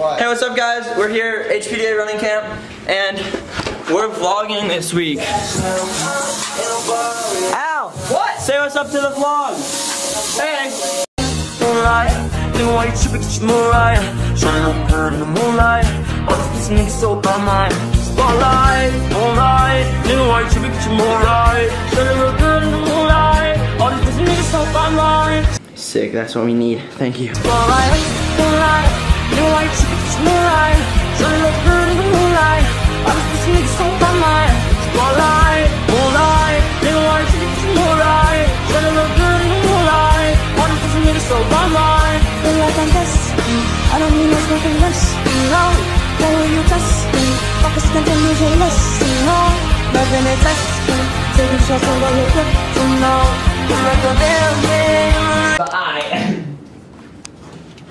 Hey, what's up, guys? We're here, HPDA running camp, and we're vlogging this week. Al! What? Say what's up to the vlog. Hey! Moonlight, nigga, why you tripping? Get your Mariah. Trying to good in the moonlight. All this nigga so by mine. Spotlight, moonlight, nigga, why you tripping? Get your Mariah. Trying to good in the moonlight. All this nigga so by mine. Sick, that's what we need. Thank you. Spotlight, moonlight, you tripping? Get your Mariah. Trying to look good in the moonlight. This nigga so by mine. Spotlight, moonlight, you tripping? Get your Mariah. Trying to look good in the moonlight. This nigga so by mine. feel like I'm. I don't mean much nothing less. No, when will you test me? Focus continue to listen. No, nothing is testing. Taking shots on what you're good to know. It's like a building.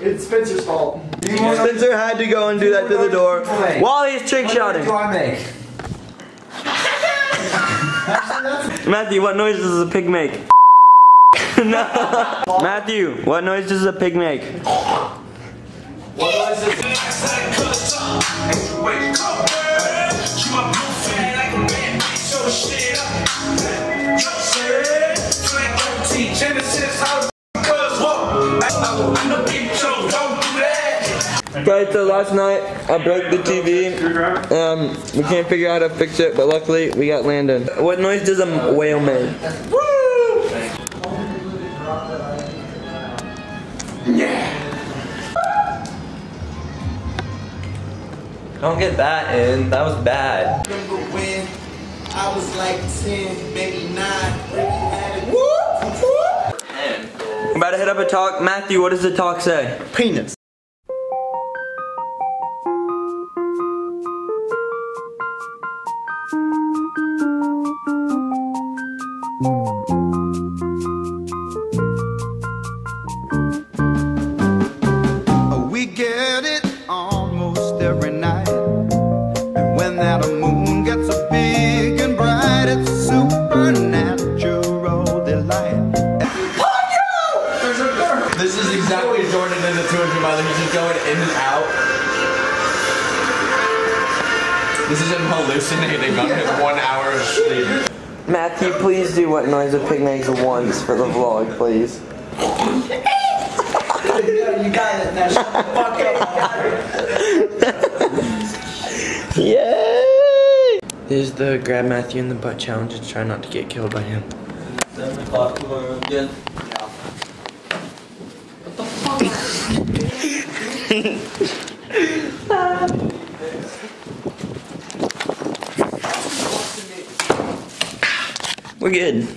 It's Spencer's fault. Spencer had to go and do that to the door while he's trick shotting. do I make? Matthew, what noise does a pig make? no. Matthew, what noise does a pig make? What was it? Right, so last night I broke the TV. Um, we can't figure out how to fix it, but luckily we got Landon. What noise does a whale make? Don't get that in. That was bad. I was like 10, maybe 9, really had it. I'm about to hit up a talk. Matthew, what does the talk say? Penis. 200 mile. He's just going in and out. This is him hallucinating on his one hour of sleep. Matthew, please do what noise a pig makes once for the vlog, please. You got it now. Shut the fuck up. Yay! This is the grab Matthew in the butt challenge and try not to get killed by him. We're good.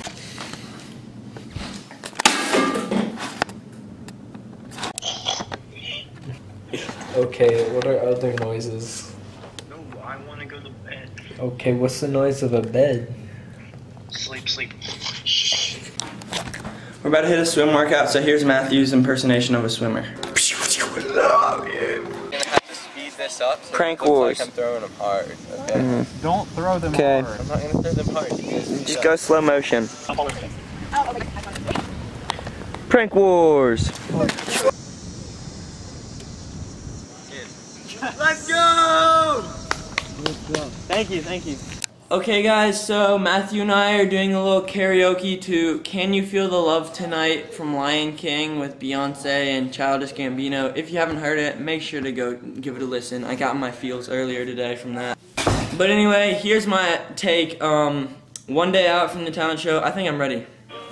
Okay, what are other noises? No, I want to go to bed. Okay, what's the noise of a bed? Sleep, sleep. We're about to hit a swim workout, so here's Matthew's impersonation of a swimmer. Speed this up so Prank it looks wars. like I'm throwing them hard. Okay. Mm-hmm. Don't throw them Okay. I'm not gonna throw them hard. You Just to- go slow motion. Prank wars. Let's go! Thank you, thank you. Okay guys, so Matthew and I are doing a little karaoke to Can You Feel the Love Tonight from Lion King with Beyonce and Childish Gambino. If you haven't heard it, make sure to go give it a listen. I got my feels earlier today from that. But anyway, here's my take. Um, one day out from the talent show, I think I'm ready.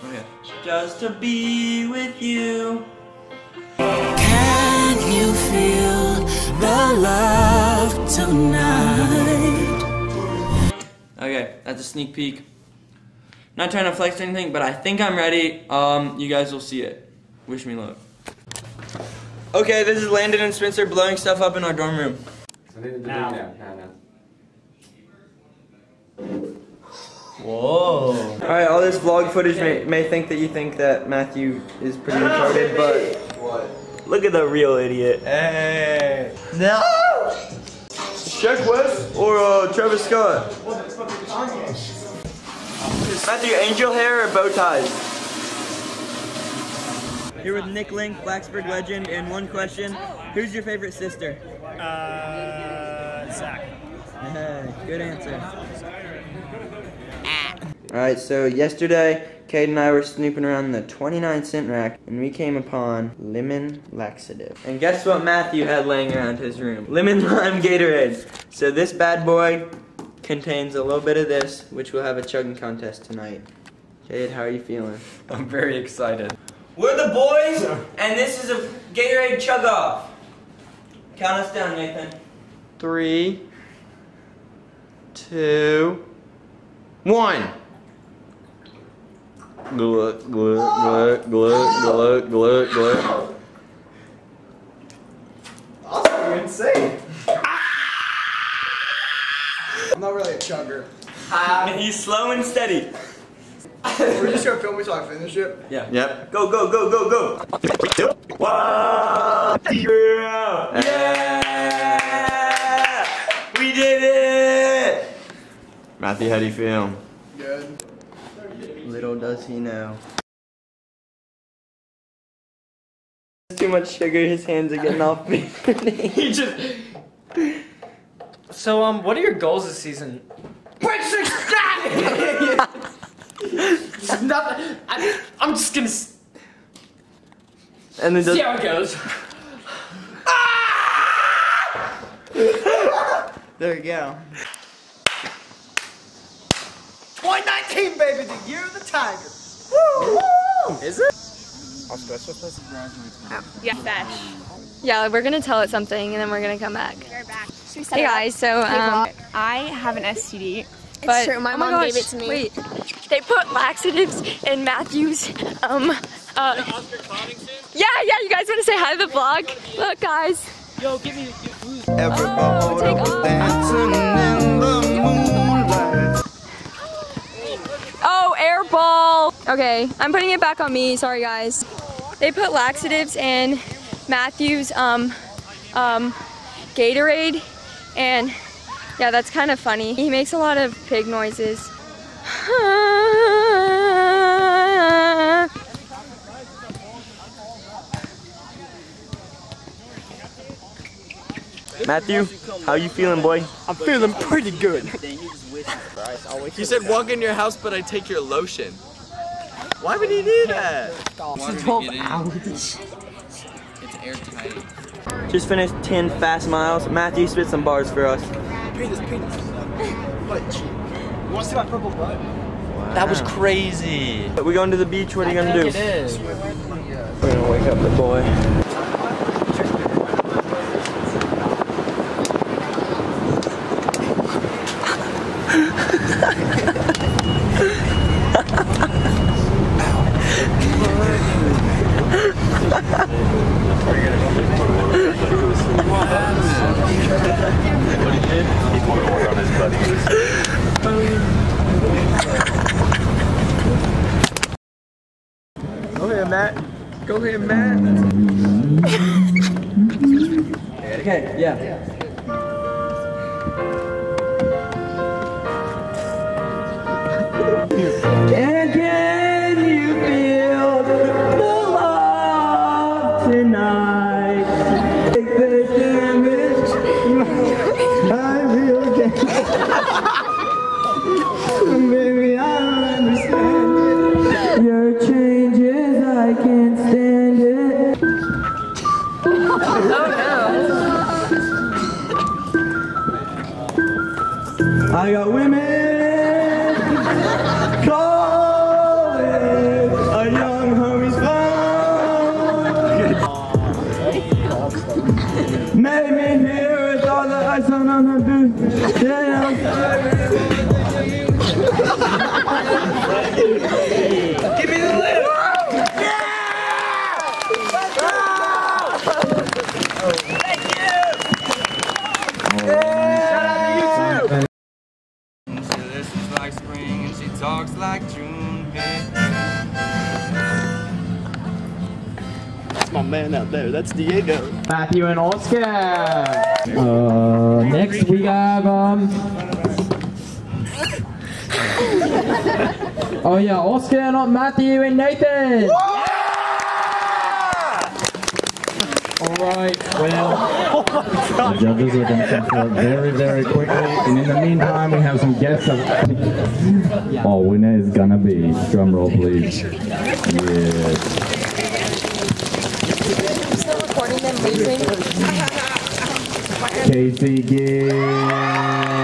Okay. Just to be with you. Can you feel the love tonight? Okay, that's a sneak peek. Not trying to flex or anything, but I think I'm ready. Um, you guys will see it. Wish me luck. Okay, this is Landon and Spencer blowing stuff up in our dorm room. Now. Whoa. Alright, all this vlog footage may, may think that you think that Matthew is pretty retarded, but what? look at the real idiot. Hey. No! Shaq West or uh, Travis Scott? Matthew, angel hair or bow ties? Here with Nick Link, Blacksburg legend, and one question: Who's your favorite sister? Uh, Zach. Good answer. Alright, so yesterday, Kate and I were snooping around the 29 cent rack and we came upon lemon laxative. And guess what Matthew had laying around his room? Lemon lime Gatorade. So this bad boy contains a little bit of this, which we'll have a chugging contest tonight. Kate, how are you feeling? I'm very excited. We're the boys, and this is a Gatorade chug off. Count us down, Nathan. Three, two, one. Glut, glut, glut, glut, glut, glut, glut. You're insane. I'm not really a chugger. Um, He's slow and steady. We're just gonna film me so I finish it. Yeah. Yep. Go, go, go, go, go. Wow. Yeah. yeah. We did it. Matthew, how do you feel? Good. Little does he know. Too much sugar, his hands are getting all big. He just. So um, what are your goals this season? Nothing. I, I'm just gonna s- and then see how it goes. there we go. 2019, baby, the year of the tiger. Woo! Is it? Yeah, Bash. Yeah, we're gonna tell it something and then we're gonna come back. We're back. Hey guys, so um, I have an STD. but true, my oh mom gosh, gave it to me. Wait, they put laxatives in Matthew's um uh. Yeah, yeah. You guys want to say hi to the vlog? Look, guys. Yo, give me. Everybody take was off. dancing in the moonlight. Oh, air ball. Okay, I'm putting it back on me. Sorry, guys. They put laxatives in Matthew's um um Gatorade, and yeah, that's kind of funny. He makes a lot of pig noises. Matthew, how you feeling, boy? I'm feeling pretty good. You said walk in your house, but I take your lotion. Why would he do that? It's 12 hours. It's airtight. Just finished 10 fast miles. Matthew, spit some bars for us. Penis, penis. Butt. You wanna see my purple butt? That was crazy. We're going to the beach. What are you gonna do? It is. We're gonna wake up the boy. Go ahead, Matt. Go ahead, Matt. Okay, yeah. And Yeah. Give me the lid. She listens like spring and she talks like June. That's my man out there. That's Diego. Matthew and Oscar. Uh, next we have um. Oh yeah, Oscar, not Matthew and Nathan. Alright, Well, the judges are going to come forward very, very quickly. And in the meantime, we have some guests. Of... Oh, winner is going to be, drum roll please. Yes. Still recording them losing. Casey Gibb.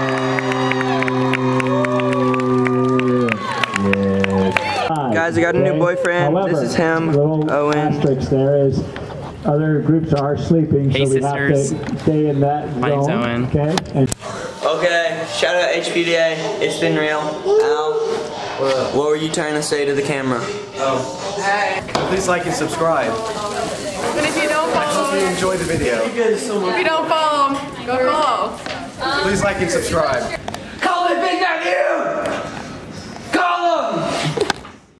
Yes. Guys, I got a new boyfriend. this is him, Owen. there is other groups are sleeping, Hey, so we have sisters. to stay in that My name's zone. Owen. Okay. And Okay, shout out HPDA. It's been real. Al, what were you trying to say to the camera? Hey. Please like and subscribe. But if you don't follow, Hope you enjoyed the video. if you don't follow, go. Please like and subscribe.